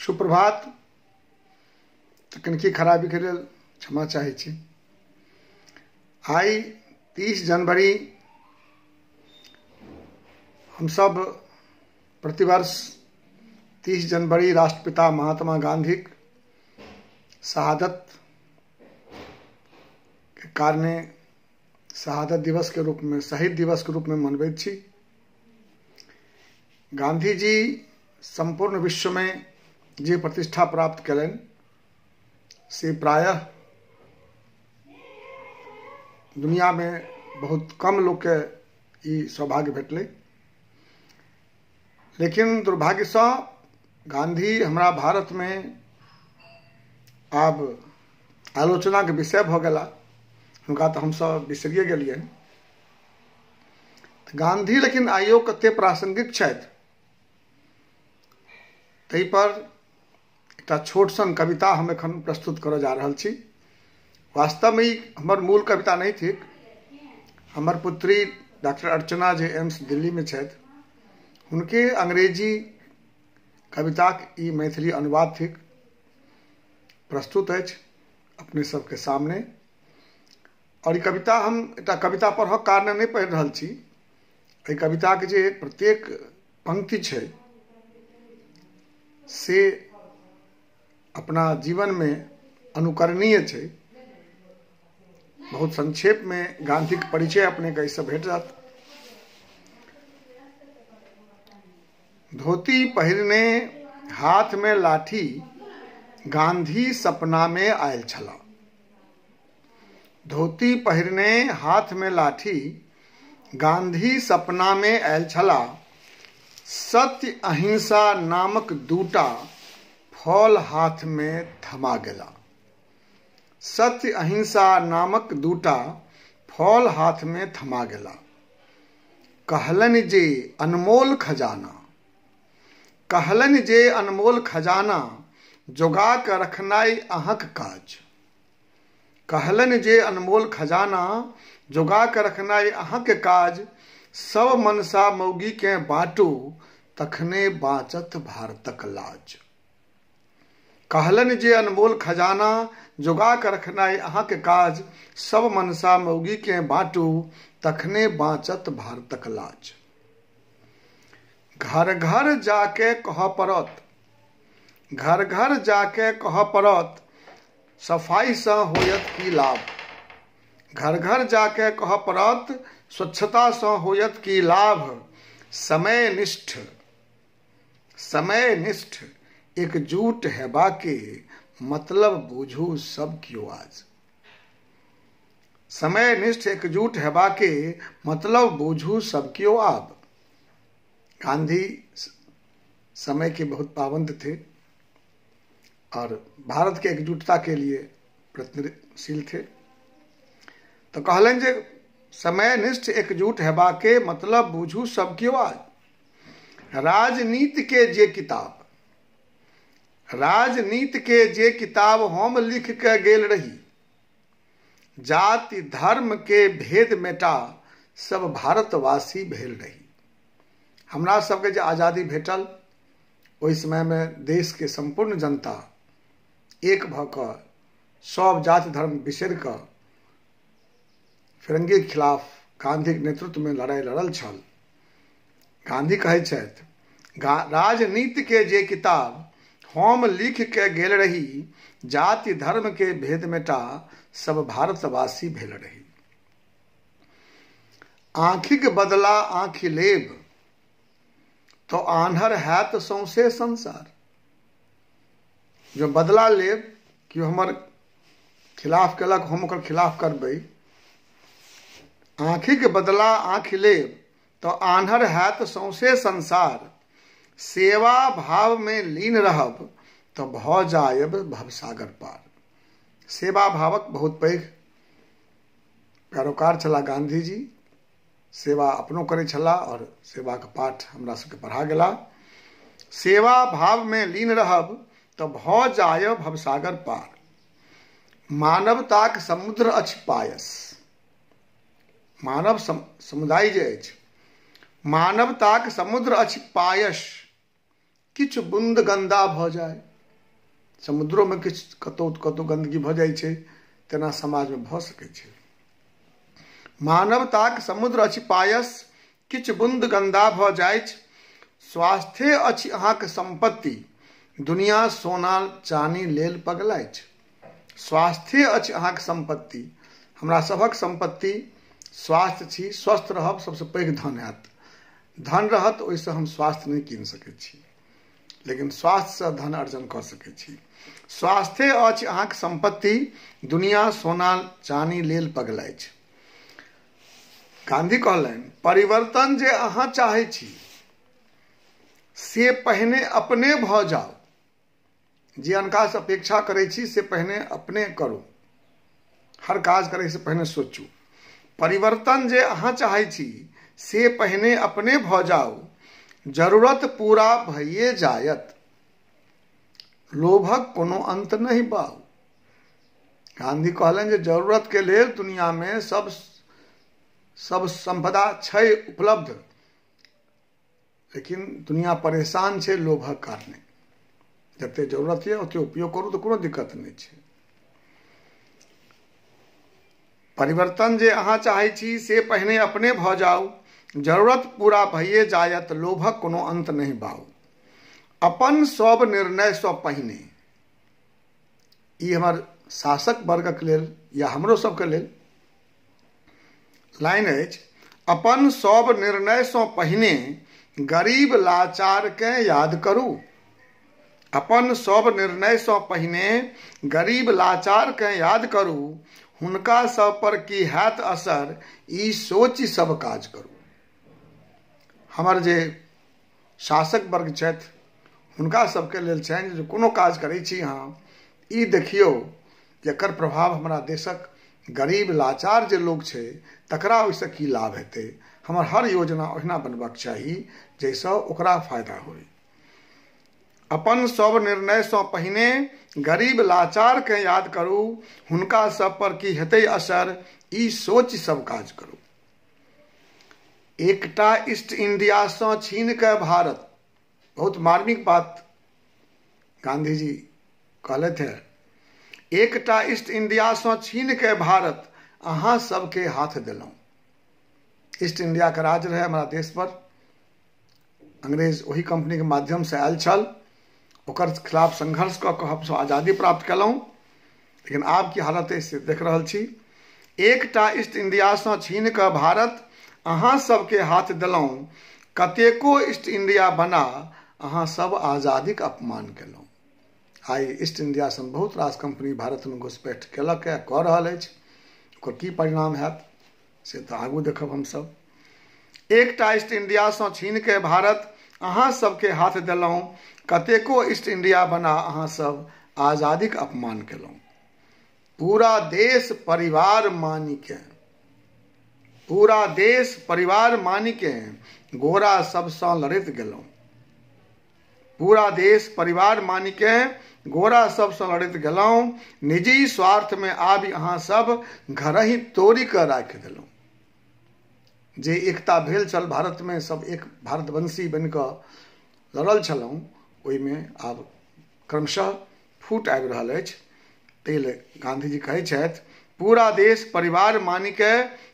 सुप्रभात। तकनीकी खराबी के लिए क्षमा चाहे आइ तीस जनवरी हम सब प्रतिवर्ष तीस जनवरी राष्ट्रपिता महात्मा गांधी शहादत के कारणे शहादत दिवस के रूप में, शहीद दिवस के रूप में मनबैत छी। गांधी जी संपूर्ण विश्व में जे प्रतिष्ठा प्राप्त कयलनि से प्रायः दुनिया में बहुत कम लोग के सौभाग्य भेटलै। लेकिन दुर्भाग्यसँ गांधी हमारा भारत में आब आलोचना के विषय भऽ गेला हुनका तऽ हमसब बिसरिए गेलियनि गांधी लेकिन आइयो कते प्रासंगिक पर एकटा छोट सन कविता हम एखन प्रस्तुत करऽ जा रहल छी। वास्तव में ई हमर मूल कविता नहीं थिक। हमर पुत्री डॉक्टर अर्चना जे एम्स दिल्ली में छथि, हुनके अंग्रेज़ी कविताक ई मैथिली अनुवाद थिक। प्रस्तुत अछि अपने सबके सामने। और कविता हम एकटा कविता पढ़क कारणे नहि पढ़ि रहल छी। एहि कविताके जे प्रत्येक पंक्ति छै, से अपना जीवन में अनुकरणीय छै। बहुत संक्षेप में गांधी के परिचय अपने के इससे भेट जात। धोती पहिरने हाथ में लाठी गांधी सपना में आयल छला। धोती पहिरने हाथ में लाठी गांधी सपना में आयल छला। सत्य अहिंसा नामक दूटा फल हाथ में थमा गेला सत्य अहिंसा नामक दूटा फल हाथ में थमा गेला कहलन जे अनमोल खजाना। कहलन जे अनमोल खजाना जोगा कर रखनाई अहक काज। कहलन जे अनमोल खजाना जोगा कर रखनाई अहक काज। सब मनसा मौगी के बाटू, तखने बाँचत भारतक लाज। कहलन जे अनमोल खजाना जोगा के रखनाई अहाँके काज, सब मनसा मौगी के बाँटू, तखने बाँचत भारतक लाज। घर घर जाके कह पड़त घर घर जाके कह पड़त सफ़ाई से होयत की लाभ। घर घर जाके कह पड़त स्वच्छता से होयत की लाभ। समय निष्ठ समय निष्ठ। एकजुट हेबा के मतलब बुझू सब क्यों आज समय निष्ठ एकजुट हेबा के मतलब बुझू सब क्यों आब गांधी समय के बहुत पाबंद थे और भारत के एकजुटता के लिए प्रयत्नशील थे। तो कहलन जे समय निष्ठ एकजुट हेबा के मतलब बुझू सब क्यों आज राजनीति के जे किताब राजनीति के जे किताब हम लिख के गेल रही, जाति धर्म के भेद मेटा सब भारतवासी भेल रही। हमरा सबके जे आज़ादी भेटल, ओहि समय में देश के संपूर्ण जनता एक कऽ सब जाति धर्म बिसरि कऽ फिरंगी के खिलाफ गांधी के नेतृत्व में लड़ाई लड़ल छल। गांधी कहै राजनीति के जे किताब हम लिख के गेल रही, जाति धर्म के भेद मेटा सब भारतवासी भेल रही। आँखिक बदला आँखि लेब तो आन्हर है तो सौंसे संसार। जो बदला लेब कि हमर खिलाफ कलक, हम खिलाफ करबै। आँखि के बदला आँखि लेब तो आन्हर है तो सौंसे संसार। सेवा भाव में लीन रहब तो भ जायब भवसागर पार। सेवा भावक बहुत पैघ। पैरोकार छला गांधी जी सेवा अपनों करे छला और सेवा के पाठ हमरा सबके पढ़ा गेला। सेवा भाव में लीन रहब तो भ जाय भवसागर पार। मानवताक समुद्र अछि पायस। मानव सम, समुदाय जे अछि मानवताक समुद्र अछि पायस। किछु बूंद गंदा भऽ जाय समुद्रोमे किछु कतहु कतहु गन्दगी भऽ जाइ छै, तेना समाजमे भऽ सकै छै। मानवताक समुद्र अछि पायस, किछु बुंद गंदा भऽ जाइत स्वास्थ्य अछि अहाँके संपत्ति दुनिया सोना चानी लेल पगलाइत स्वास्थ्य अछि अहाँके संपत्ति हमरा सभक संपत्ति स्वास्थ्य छी, स्वस्थ रहब सबसँ पैघ धन हैत। धन रहत, ओहिसँ हम स्वास्थ्य नहि कीन सकैत छी। लेकिन स्वास्थ्यसँ धन अर्जन कऽ सकैत छी। स्वास्थ्य अछि अहाँके संपत्ति, दुनिया, सोना चानी लेल पगलाइ छै। गांधी कहलनि, परिवर्तन जे अहाँ चाहै छी, से पहिने अपने भऽ जाउ। जे अनकासँ अपेक्षा करै छी, से पहिने अपने करू। हर काज करैसँ पहिने सोचू। परिवर्तन जे अहाँ चाहै छी, से पहिने अपने भऽ जाउ। ज़रूरत पूरा भइए जायत। लोभक कोनो अंत नहीं बाऊ गांधी कहलनि जे जरूरतके लेल दुनियामे सब सब संपदा छै उपलब्ध। लेकिन दुनिया परेशान छै लोभक कारणे। जते ज़रूरत यऽ, ओते उपयोग करू तऽ कोनो दिक्कत नहि छै। परिवर्तन जे अहाँ चाहै छी, से पहिने अपने भऽ जाउ। ज़रूरत पूरा भइए जायत, लोभक कोनो अंत नहीं बाऊ अपन सब निर्णयसँ पहिने। ई हमर शासक वर्गक लेल या हमरो सबके लेल। लाइन अछि, अपन सब निर्णयसँ पहिने गरीब लाचारकेँ याद करू। अपन सब निर्णयसँ पहिने गरीब लाचारकेँ याद करू। हुनका सब पर की हैत असर, ई सोचि सब काज करू। हमर जे शासक वर्ग छथि सबके लेल छनि कोनो काज करै छी अहाँ, ई देखियौ जे एकर प्रभाव हमरा देशक गरीब, लाचार जे लोक छै, तकरा ओहिसँ की लाभ हेतै? हमर हर योजना ओहिना बनबाक चाही, जाहिसँ ओकरा फ़ायदा होय अपन सब निर्णयसँ पहिने गरीब, लाचारकेँ याद करू, हुनका सब पर की हेतै असर, ई सोच सब काज करू। एकटा ईस्ट इंडियासँ छीन कऽ भारत। बहुत मार्मिक बात गांधी जी कहलथि है। एकटा ईस्ट इंडियासँ छीन के भारत, अहाँ सबके हाथ देलहुँ। ईस्ट इंडियाके राज रहै हमरा देश पर। अंग्रेज़ ओही कंपनीके माध्यमसँ आयल छल। ओकर खिलाफ संघर्ष कऽ कऽ आज़ादी प्राप्त केलहुँ। लेकिन आब की हालत से देख रहल छी। एकटा ईस्ट इंडियासँ छीन कऽ भारत अहाँ सबके हाथ देलहुँ, कतेको ईस्ट इंडिया बना, अहाँ सब आज़ादीके अपमान केलहुँ। आइ ईस्ट इंडिया सन बहुत रास कंपनी भारतमे घुसपैठ केलक है, कऽ रहल अछि। ओकर की परिणाम हैत, से तऽ आगू देखब हमसब एकटा ईस्ट इंडियासँ छीन के भारत, अहाँ सबके हाथ देलहुँ, कतेको ईस्ट इंडिया बना, अहाँ सब आज़ादीके अपमान केलहुँ। पूरा देश परिवार मानिके पूरा देश परिवार मानिके गोरा सबसँ लड़ैत गेलहुँ पूरा देश परिवार मानिके गोरा सबसँ लड़ैत गेलहुँ निजी स्वार्थमे आबि अहाँ सब घर ही तोड़ि कऽ राखि देलहुँ जे एकता भेल छल भारतमे सब एक भारतवंशी बनि कऽ लड़ल छलहुँ ओहिमे आब क्रमशः फूट आबि रहल अछि। ताहि लेल गांधीजी कहै छथि पूरा देश परिवार मानिक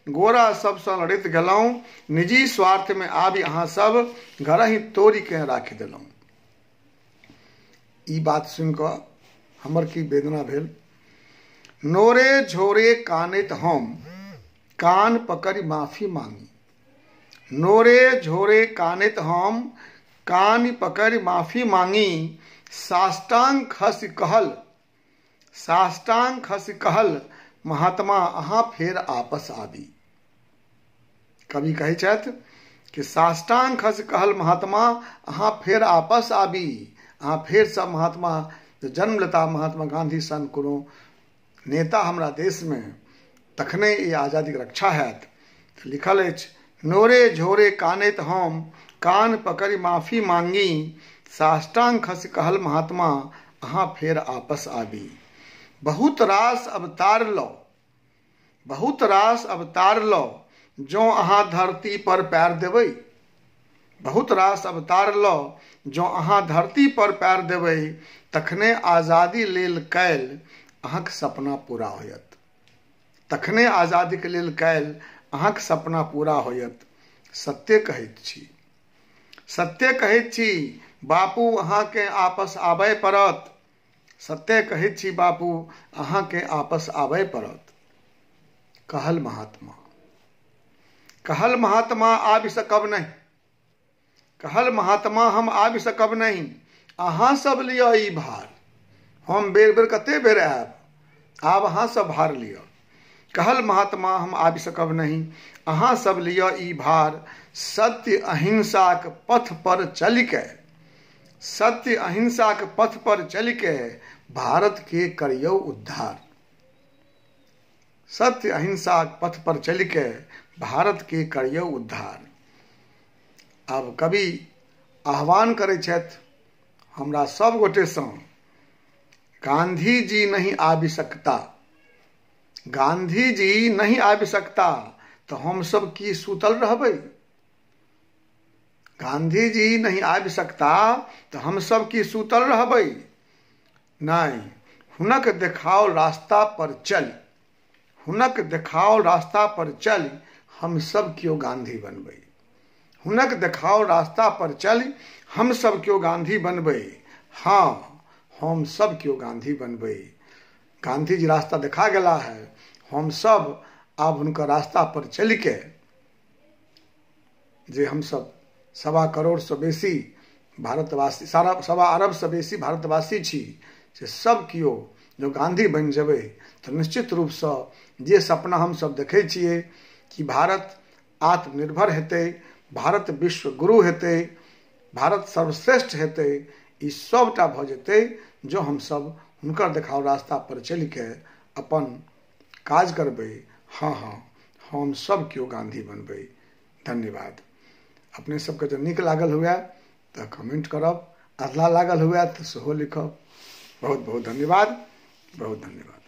गोरा सबसँ लड़ैत गेलहुँ निजी स्वार्थमे आबि अहाँ सब, घर ही तोड़ि के राखि देलहुँ ई बात सुनि हमर की वेदना भेल। नोरे झोरे कानैत हम, कान पकड़ माफ़ी मांगी। नोरे झोरे कानैत हम, कान पकड़ि माफ़ी मांगी। साष्टांग खस कहल, साष्टांग खस कहल महात्मा अहाँ फेर आपस आबी कवि कहै कि साष्टांग खस कहल महात्मा अहाँ फेर आपस आबी अहाँ फेर सब महात्मा जन्म लेता महात्मा गांधी सन कोनो नेता हमरा देशमे तखने ई आज़ादीके रक्षा हैत। लिखल अछि, नोरे झोरे कानैत हम, कान पकड़ि माफ़ी मांगी। साष्टांग खस कहल महात्मा अहाँ फेर आपस आबी बहुत रास अवतार लो। बहुत रास अवतार लो, जो अहाँ धरती पर पैर देबै बहुत रास अवतार लऽ जो अहाँ धरती पर पैर देबै तखने आज़ादी लेल कैल अहाँके सपना पूरा होयत। तखने आजादीके लेल कैल अहाँके सपना पूरा होयत। सत्य कहैत सत्य कहैत छी, बापू अहाँके आपस आबय पड़त। सत्य कहैत छी बापू अहाँके आपस आबय पड़त। कहल महात्मा। कहल महात्मा आबि सकब नहीं? कहल महात्मा हम आबि सकब नहीं? अहाँ सब लिअ ई भार। हम बेर बेर कते बेर आयब? आब अहाँ सब भार लिअ। कहल महात्मा हम आबि सकब नहीं? अहाँ सब लिअ ई भार। सत्य अहिंसाक पथ पर चलिके सत्य अहिंसाक पथ पर चलिके भारत के करियौ उद्धार। सत्य अहिंसाक पथ पर चलिके भारत के करियो उद्धार। आब कवि आह्वान करै हमरा सब गोटेसँ गांधी जी नहीं आबि सकता। गांधी जी नहीं आबि सकता तो हम सब की सुतल रहबै? गांधी जी नहीं आबि सकता तो हम सब की सुतल रहबै? नहीं। हुनक देखाओ रास्ता पर चल। हुनक देखाओ रास्ता पर चल हम सब क्यों गांधी बनबै। हुनक देखाओ रास्ता पर चल हम सब क्यों गांधी बनबै। हाँ हम सब क्यों गांधी बनबै। गांधी जी रास्ता देखा गेला है। हम सब आब हुनकर रास्ता पर चल के जे हम सब सवा करोड़ से बेसी भारतवासी, सारा, सवा अरब से बेसी भारतवासी छी से सब किओ जो गांधी बनि जेबै तऽ निश्चित रूपसँ जे सपना हमसब देखै छियै कि भारत आत्मनिर्भर हेतै, भारत विश्व गुरु हेतै, भारत सर्वश्रेष्ठ हेतै, ई सबटा भऽ जेतै जो हमसब हुनकर देखाओ रास्ता पर चलि के अपन काज करबै। हाँ हाँ हम सब केओ गांधी बनबै। धन्यवाद। अपने सबके जो निक लागल हुए? तऽ कमेंट करब। अधला लागल हुए तो सेहो लिखब। बहुत बहुत धन्यवाद। बहुत धन्यवाद।